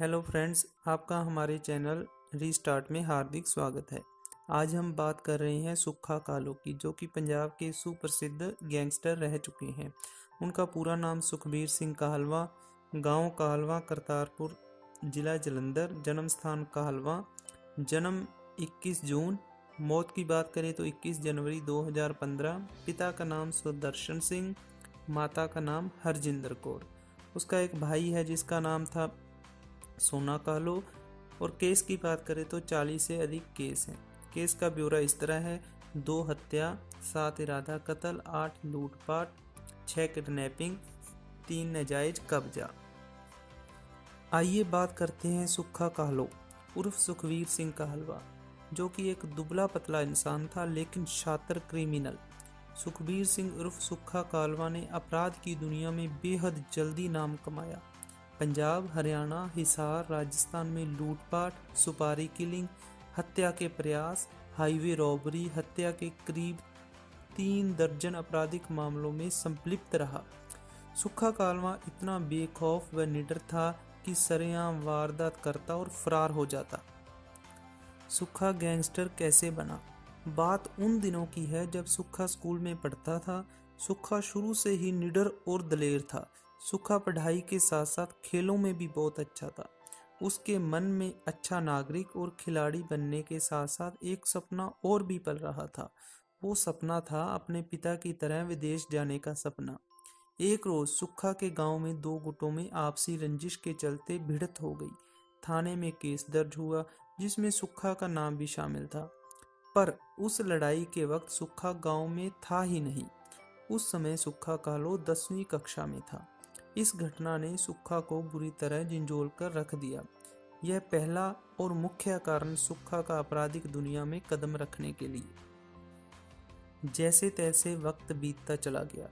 Hello friends, आपका हमारे channel restart में हार्दिक स्वागत है। आज हम बात कर रहे हैं सुखा कालो की, जो कि पंजाब के सुप्रसिद्ध गैंगस्टर रह चुके हैं। उनका पूरा नाम सुखबीर सिंह कहलवा, गाँव कहलवा, करतारपुर, जिला जलंधर जन्म स्थान कहलवा। जन्म 21 जून, मौत की बात करें तो 21 जनवरी 2015 पिता का नाम सुदर्शन सिंह, माता का नाम हरजिंदर कौर। उसका एक भाई है जिसका नाम था सोना कालो और केस की बात करें तो 40 से अधिक केस हैं। केस का ब्यौरा इस तरह है। दो हत्या, सात इरादा कत्ल, आठ लूटपाट छः किडनैपिंग, तीन नजायज कब्जा। आइए बात करते हैं सुखा कहलो उर्फ़ सुखवीर सिंह कहलवा जो कि एक दुबला पतला इंसान था, लेकिन शातर क्रिमिनल। सुखबीर सिंह उर्फ़ सुखा कालवा ने अपराध की दुनिया में बेहद जल्दी नाम कमाया। पंजाब, हरियाणा, हिसार, राजस्थान में लूटपाट, सुपारी किलिंग, हत्या के प्रयास, हाईवे रॉबरी, हत्या के करीब तीन दर्जन आपराधिक मामलों में संलिप्त रहा। सुखा कालवा इतना बेखौफ व निडर था कि सरेआम वारदात करता और फरार हो जाता। सुखा गैंगस्टर कैसे बना? बात उन दिनों की है जब सुखा स्कूल में पढ़ता था। सुखा शुरू से ही निडर और दलेर था। सुखा पढ़ाई के साथ साथ खेलों में भी बहुत अच्छा था। उसके मन में अच्छा नागरिक और खिलाड़ी बनने के साथ साथ एक सपना और भी पल रहा था। वो सपना था अपने पिता की तरह विदेश जाने का सपना। एक रोज सुखा के गाँव में दो गुटों में आपसी रंजिश के चलते भिड़त हो गई। थाने में केस दर्ज हुआ, जिसमें सुखा का नाम भी शामिल था। पर उस लड़ाई के वक्त सुखा गाँव में था ही नहीं। उस समय सुखा कालो दसवीं कक्षा में था। इस घटना ने सुखा को बुरी तरह झिंझोल कर रख दिया। यह पहला और मुख्य कारण सुखा का आपराधिक दुनिया में कदम रखने के लिए। जैसे तैसे वक्त बीतता चला गया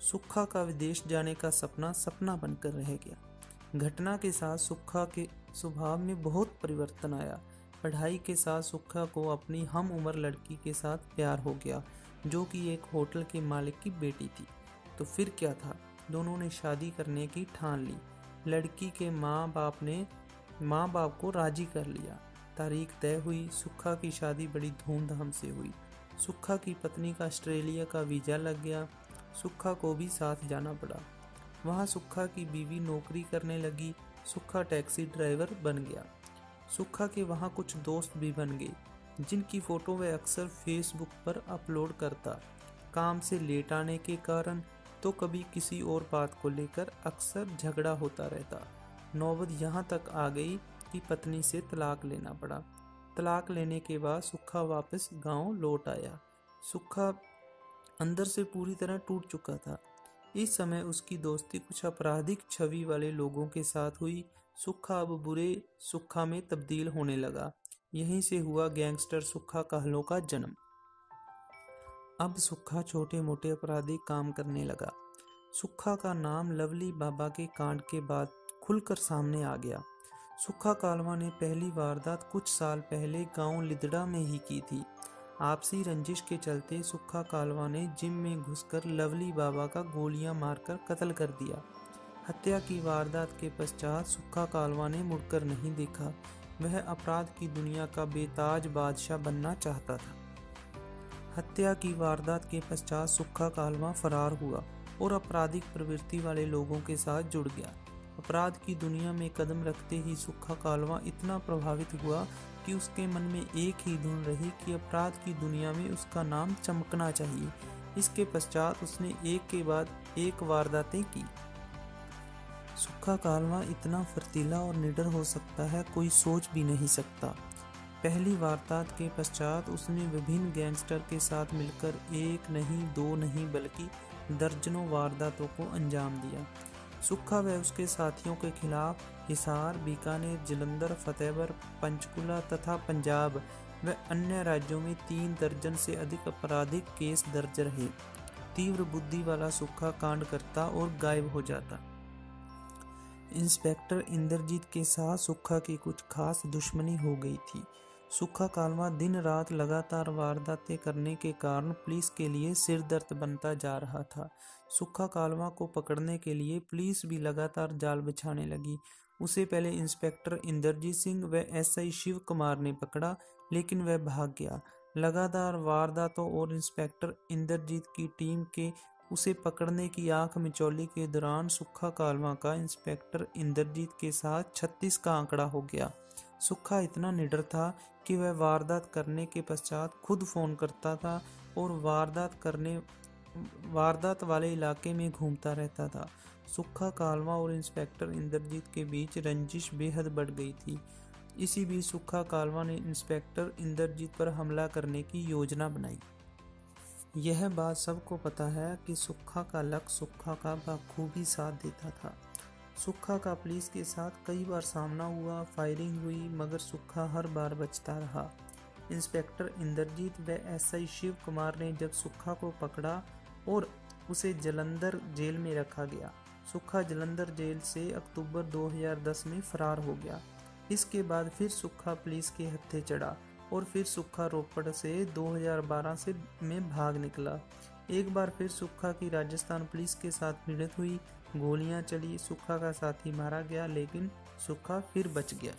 सुखा का विदेश जाने का सपना सपना बनकर रह गया। घटना के साथ सुखा के स्वभाव में बहुत परिवर्तन आया। पढ़ाई के साथ सुखा को अपनी हम उम्र लड़की के साथ प्यार हो गया, जो कि एक होटल के मालिक की बेटी थी। तो फिर क्या था? दोनों ने शादी करने की ठान ली। लड़की के माँ बाप ने माँ बाप को राज़ी कर लिया। तारीख तय हुई सुखा की शादी बड़ी धूमधाम से हुई। सुखा की पत्नी का ऑस्ट्रेलिया का वीज़ा लग गया। सुखा को भी साथ जाना पड़ा। वहाँ सुखा की बीवी नौकरी करने लगी। सुखा टैक्सी ड्राइवर बन गया। सुखा के वहाँ कुछ दोस्त भी बन गए, जिनकी फ़ोटो वह अक्सर फेसबुक पर अपलोड करता। काम से लेट आने के कारण तो कभी किसी और बात को लेकर अक्सर झगड़ा होता रहता। नौबत यहाँ तक आ गई कि पत्नी से तलाक लेना पड़ा। तलाक लेने के बाद सुखा वापस गाँव लौट आया। सुखा अंदर से पूरी तरह टूट चुका था। इस समय उसकी दोस्ती कुछ आपराधिक छवि वाले लोगों के साथ हुई। सुखा अब बुरे सुखा में तब्दील होने लगा। यहीं से हुआ गैंगस्टर सुखा कहलों का जन्म। अब सुखा छोटे मोटे अपराधी काम करने लगा। सुखा का नाम लवली बाबा के कांड के बाद खुलकर सामने आ गया। सुखा कालवा ने पहली वारदात कुछ साल पहले गाँव लिदड़ा में ही की थी। आपसी रंजिश के चलते सुखा कालवा ने जिम में घुसकर लवली बाबा का गोलियाँ मारकर कत्ल कर दिया। हत्या की वारदात के पश्चात सुखा कालवा ने मुड़कर नहीं देखा। वह अपराध की दुनिया का बेताज बादशाह बनना चाहता था। हत्या की वारदात के पश्चात सुखा कालवा फरार हुआ और आपराधिक प्रवृत्ति वाले लोगों के साथ जुड़ गया। अपराध की दुनिया में कदम रखते ही सुखा कालवा इतना प्रभावित हुआ कि उसके मन में एक ही धुन रही कि अपराध की दुनिया में उसका नाम चमकना चाहिए। इसके पश्चात उसने एक के बाद एक वारदातें की। सुखा कालवा इतना फर्तीला और निडर हो सकता है, कोई सोच भी नहीं सकता। पहली वारदात के पश्चात उसने विभिन्न गैंगस्टर के साथ मिलकर एक नहीं, दो नहीं, बल्कि दर्जनों वारदातों को अंजाम दिया। सुखा व उसके साथियों के खिलाफ हिसार, बीकानेर, जलंधर फतेहपुर पंचकुला तथा पंजाब व अन्य राज्यों में तीन दर्जन से अधिक आपराधिक केस दर्ज रहे। तीव्र बुद्धि वाला सुखा कांड करता और गायब हो जाता। इंस्पेक्टर इंद्रजीत के साथ सुखा की कुछ खास दुश्मनी हो गई थी। सुखा कालवा दिन रात लगातार वारदातें करने के कारण पुलिस के लिए सिर दर्द बनता जा रहा था। सुखा कालवा को पकड़ने के लिए पुलिस भी लगातार जाल बिछाने लगी। उसे पहले इंस्पेक्टर इंदरजीत सिंह व एसआई शिव कुमार ने पकड़ा, लेकिन वह भाग गया। लगातार वारदातों और इंस्पेक्टर इंद्रजीत की टीम के उसे पकड़ने की आँख मिचौली के दौरान सुखा कालवा का इंस्पेक्टर इंद्रजीत के साथ छत्तीस का आंकड़ा हो गया। सुखा इतना निडर था कि वह वारदात करने के पश्चात खुद फ़ोन करता था और वारदात करने, वारदात वाले इलाके में घूमता रहता था। सुखा कालवा और इंस्पेक्टर इंद्रजीत के बीच रंजिश बेहद बढ़ गई थी। इसी बीच सुखा कालवा ने इंस्पेक्टर इंद्रजीत पर हमला करने की योजना बनाई। यह बात सबको पता है कि सुखा का लक सुखा का बखूबी साथ देता था। सुखा का पुलिस के साथ कई बार सामना हुआ, फायरिंग हुई, मगर सुखा हर बार बचता रहा। इंस्पेक्टर इंद्रजीत व एसआई शिव कुमार ने जब सुखा को पकड़ा और उसे जलंधर जेल में रखा गया सुखा जलंधर जेल से अक्टूबर 2010 में फरार हो गया। इसके बाद फिर सुखा पुलिस के हत्थे चढ़ा और फिर सुखा रोपड़ से 2012 से में भाग निकला। एक बार फिर सुखा की राजस्थान पुलिस के साथ भिड़त हुई गोलियाँ चली सुखा का साथी मारा गया, लेकिन सुखा फिर बच गया।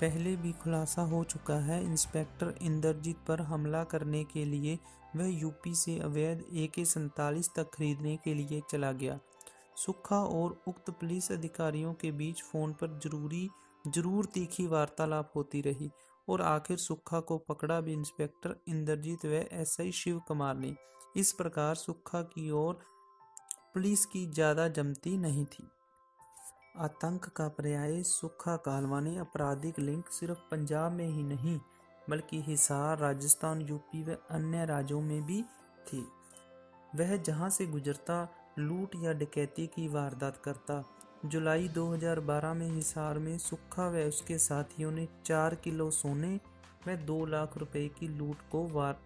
पहले भी खुलासा हो चुका है, इंस्पेक्टर इंद्रजीत पर हमला करने के लिए वह यूपी से अवैध ए के सैतालीस तक खरीदने के लिए चला गया। सुखा और उक्त पुलिस अधिकारियों के बीच फ़ोन पर ज़रूरी, ज़रूर तीखी वार्तालाप होती रही और आखिर सुखा को पकड़ा भी इंस्पेक्टर इंद्रजीत व एसआई शिव कुमार ने। इस प्रकार सुखा की ओर पुलिस की ज़्यादा जमती नहीं थी। आतंक का पर्याय सुखा कालवा ने आपराधिक लिंक सिर्फ़ पंजाब में ही नहीं, बल्कि हिसार, राजस्थान, यूपी व अन्य राज्यों में भी थी। वह जहाँ से गुजरता, लूट या डकैती की वारदात करता, जुलाई 2012 में हिसार में सुखा व उसके साथियों ने चार किलो सोने व दो लाख रुपए की लूट को वार,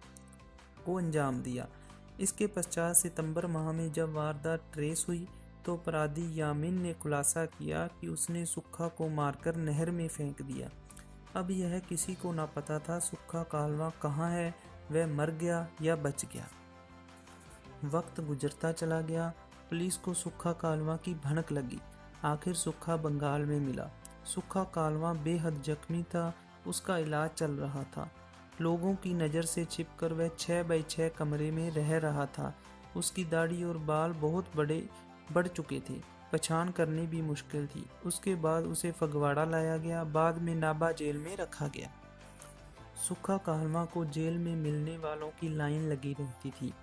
को अंजाम दिया। इसके पश्चात सितंबर माह में जब वारदात ट्रेस हुई तो अपराधी यामिन ने खुलासा किया कि उसने सुखा को मारकर नहर में फेंक दिया। अब यह किसी को ना पता था सुखा कालवा कहाँ है, वह मर गया या बच गया। वक्त गुजरता चला गया, पुलिस को सुखा कालवा की भनक लगी। आखिर सुखा बंगाल में मिला। सुखा कालवा बेहद जख्मी था, उसका इलाज चल रहा था। लोगों की नज़र से छिपकर वह छः बाई छः कमरे में रह रहा था। उसकी दाढ़ी और बाल बहुत बड़े, बढ़ चुके थे। पहचान करनी भी मुश्किल थी। उसके बाद उसे फगवाड़ा लाया गया, बाद में नाबा जेल में रखा गया। सुखा कहलवा को जेल में मिलने वालों की लाइन लगी रहती थी।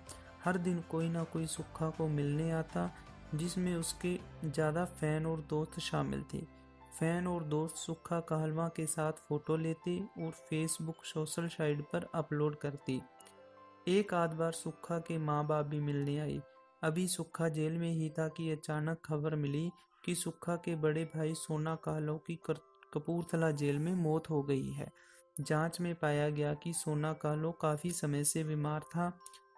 हर दिन कोई ना कोई सुखा को मिलने आता, जिसमें उसके ज़्यादा फ़ैन और दोस्त शामिल थे। फ़ैन और दोस्त सुखा कहलवा के साथ फ़ोटो लेते और फेसबुक सोशल साइट पर अपलोड करते। एक आध बार सुखा के माँ बाप भी मिलने आए अभी सुखा जेल में ही था कि अचानक खबर मिली कि सुखा के बड़े भाई सोना कालो की कपूरथला जेल में मौत हो गई है। जाँच में पाया गया कि सोना कालो काफ़ी समय से बीमार था।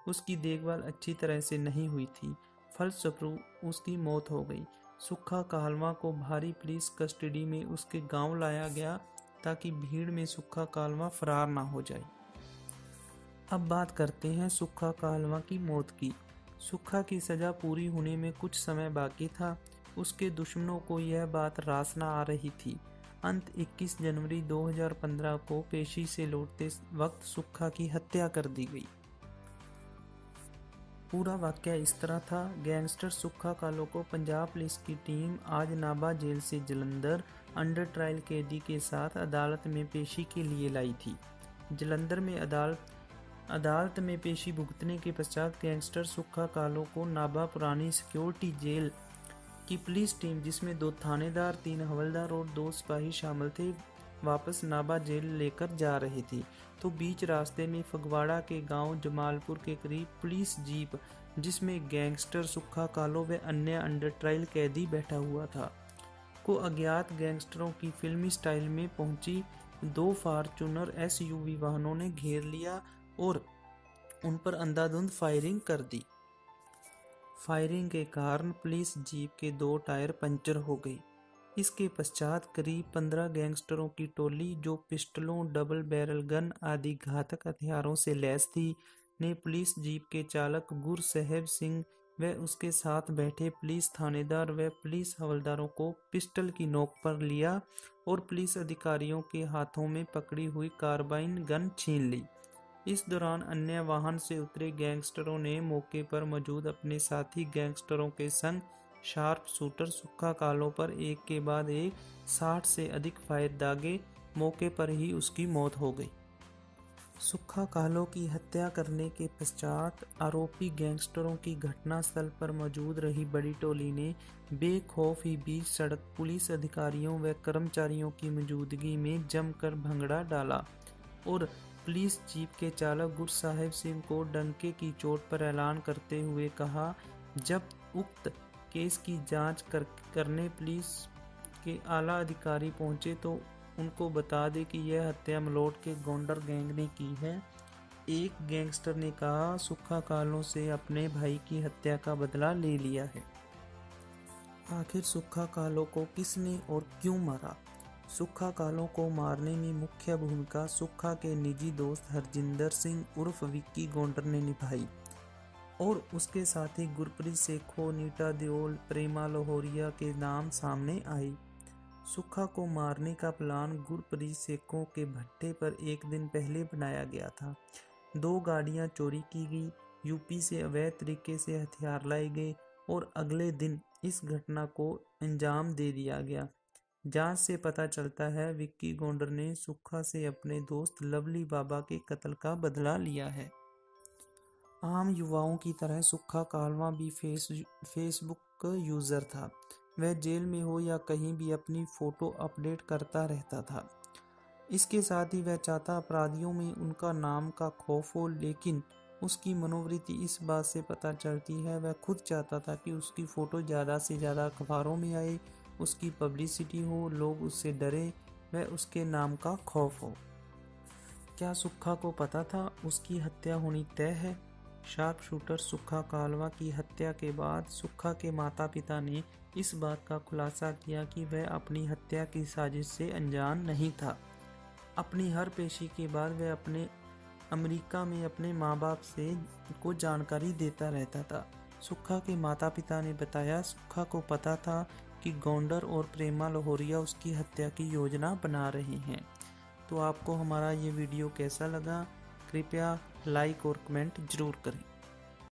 उसकी देखभाल अच्छी तरह से नहीं हुई थी। फलस्वरूप उसकी मौत हो गई। सुखा कालवा को भारी पुलिस कस्टडी में उसके गाँव लाया गया ताकि भीड़ में सुखा कालवा फरार ना हो जाए। अब बात करते हैं सुखा कालवा की मौत की। सुखा की सज़ा पूरी होने में कुछ समय बाकी था। उसके दुश्मनों को यह बात रासना आ रही थी। अंत 21 जनवरी 2015 को पेशी से लौटते वक्त सुखा की हत्या कर दी गई। पूरा वाक्य इस तरह था। गैंगस्टर सुखा कालो को पंजाब पुलिस की टीम आज नाबा जेल से जलंधर अंडर ट्रायल कैदी के साथ अदालत में पेशी के लिए लाई थी। जलंधर में अदालत अदालत में पेशी भुगतने के पश्चात गैंगस्टर सुखा कालो को नाबा पुरानी सिक्योरिटी जेल की पुलिस टीम, जिसमें दो थानेदार, तीन हवलदार और दो सिपाही शामिल थे वापस नाबा जेल लेकर जा रहे थे। तो बीच रास्ते में फगवाड़ा के गाँव जमालपुर के करीब पुलिस जीप, जिसमें गैंगस्टर सुखा कालो व अन्य अंडर ट्रायल कैदी बैठा हुआ था, को अज्ञात गैंगस्टरों की फिल्मी स्टाइल में पहुँची दो फार्चूनर एसयूवी वाहनों ने घेर लिया और उन पर अंधाधुंध फायरिंग कर दी। फायरिंग के कारण पुलिस जीप के दो टायर पंचर हो गई। इसके पश्चात करीब पंद्रह गैंगस्टरों की टोली, जो पिस्टलों, डबल बैरल गन आदि घातक हथियारों से लैस थी, ने पुलिस जीप के चालक गुर साहेब सिंह व उसके साथ बैठे पुलिस थानेदार व पुलिस हवलदारों को पिस्टल की नोक पर लिया और पुलिस अधिकारियों के हाथों में पकड़ी हुई कार्बाइन गन छीन ली। इस दौरान अन्य वाहन से उतरे गैंगस्टरों ने मौके पर मौजूद अपने साथी गैंगस्टरों के संग शार्प शूटर सुखा कालों पर एक के बाद एक साठ से अधिक फायर दागे मौके पर ही उसकी मौत हो गई। सुखा कालों की हत्या करने के पश्चात आरोपी गैंगस्टरों की घटनास्थल पर मौजूद रही बड़ी टोली ने बेखौफ ही बीच सड़क पुलिस अधिकारियों व कर्मचारियों की मौजूदगी में जमकर भंगड़ा डाला और पुलिस जीप के चालक गुर साहिब सिंह को डंके की चोट पर ऐलान करते हुए कहा, जब उक्त केस की जाँच कर, करने पुलिस के आला अधिकारी पहुँचे तो उनको बता दे कि यह हत्या मलोट के गोंडर गैंग ने की है। एक गैंगस्टर ने कहा सुखा कालों से अपने भाई की हत्या का बदला ले लिया है। आखिर सुखा कालों को किसने और क्यों मारा? सुखा कालों को मारने में मुख्य भूमिका सुखा के निजी दोस्त हरजिंदर सिंह उर्फ़ विक्की गोंडर ने निभाई। और उसके साथ ही गुरप्रीत सेखो नीटा देओल, प्रेमा लोहोरिया के नाम सामने आई। सुखा को मारने का प्लान गुरप्रीत सेखों के भट्टे पर एक दिन पहले बनाया गया था। दो गाड़ियाँ चोरी की गई। यूपी से अवैध तरीके से हथियार लाए गए और अगले दिन इस घटना को अंजाम दे दिया गया। जाँच से पता चलता है, विक्की गोंडर ने सुखा से अपने दोस्त लवली बाबा के कत्ल का बदला लिया है। आम युवाओं की तरह सुक्खा कालवा भी फेस फेसबुक यूज़र था। वह जेल में हो या कहीं भी अपनी फ़ोटो अपडेट करता रहता था। इसके साथ ही वह चाहता अपराधियों में उनका नाम का खौफ हो, लेकिन उसकी मनोवृत्ति इस बात से पता चलती है, वह खुद चाहता था कि उसकी फ़ोटो ज़्यादा से ज़्यादा अखबारों में आए, उसकी पब्लिसिटी हो, लोग उससे डरे, वह उसके नाम का खौफ हो। क्या सुक्खा को पता था उसकी हत्या होनी तय है? शार्प शूटर सुखा कालवा की हत्या के बाद सुखा के माता पिता ने इस बात का खुलासा किया कि वह अपनी हत्या की साजिश से अनजान नहीं था। अपनी हर पेशी के बाद वह अपने अमेरिका में अपने माँ बाप से को जानकारी देता रहता था। सुखा के माता पिता ने बताया, सुखा को पता था कि गोंडर और प्रेमा लोहोरिया उसकी हत्या की योजना बना रहे हैं। तो आपको हमारा ये वीडियो कैसा लगा? कृपया लाइक और कमेंट ज़रूर करें।